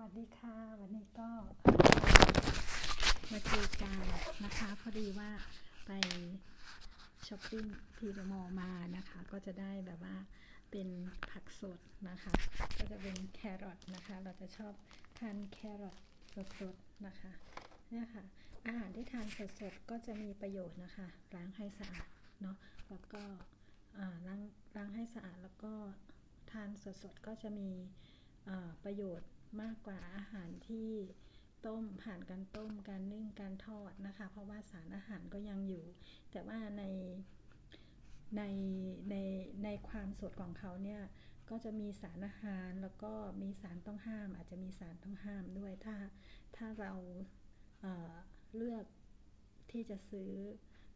วัสดีค่ะ วันนี้ก็มาเจอกันนะคะ พอดีว่าไปช้อปปิ้งทีเดมอลมานะคะ ก็จะได้แบบว่าเป็นผักสดนะคะ ก็จะเป็นแครอทนะคะ เราจะชอบทานแครอทสดๆนะคะเนี่ยค่ะ อาหารที่ทานสดๆก็จะมีประโยชน์นะคะ ล้างให้สะอาดเนาะแล้วก็ล้างล้างให้สะอาดแล้วก็ทานสดๆก็จะมีประโยชน์ มากกว่าอาหารที่ต้มผ่านการต้มการนึ่งการทอดนะคะ เพราะว่าสารอาหารก็ยังอยู่ แต่ว่าในในในในความสดของเขาเนี่ยก็จะมีสารอาหารแล้วก็มีสารต้องห้าม อาจจะมีสารต้องห้ามด้วยถ้าถ้าเราเเลือกที่จะซื้อ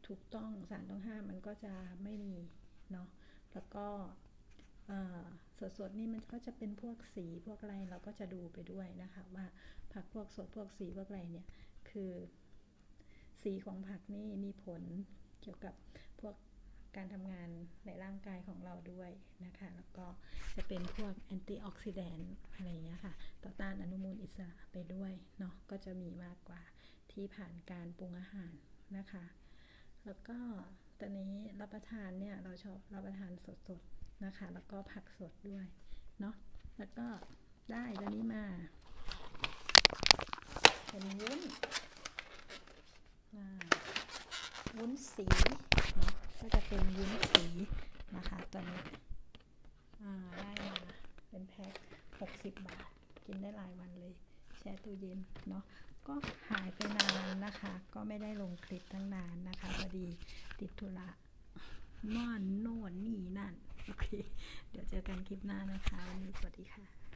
ถูกต้องสารต้องห้ามมันก็จะไม่มีเนาะแล้วก็ สดสดนี่มันก็จะเป็นพวกสีพวกอะไรเราก็จะดูไปด้วยนะคะว่าผักพวกสดพวกสีพวกอะไรเนี่ยคือ สีของผักนี่มีผลเกี่ยวกับพวกการทำงานในร่างกายของเราด้วยนะคะ แล้วก็จะเป็นพวกแอนตี้ออกซิแดนต์อะไรเงี้ยค่ะ ต่อต้านอนุมูลอิสระไปด้วยเนาะก็จะมีมากกว่าที่ผ่านการปรุงอาหารนะคะ แล้วก็ตอนนี้รับประทานเนี่ยเราชอบรับประทานสดๆ นะคะ แล้วก็ผักสดด้วยเนาะแล้วก็ได้ตัวนี้มาเป็นวุ้นวุ้นสีเนาะก็จะเป็นวุ้นสีนะคะตัวนี้ได้มาเป็นแพ็ค60 บาท กินได้หลายวันเลย แช่ตู้เย็นเนาะก็หายไปนานนะคะ ก็ไม่ได้ลงคลิปตั้งนานนะคะพอดีติดธุระนอนโน่นนี่นั่น โอเค เดี๋ยวเจอกันคลิปหน้านะคะ วันนี้สวัสดีค่ะ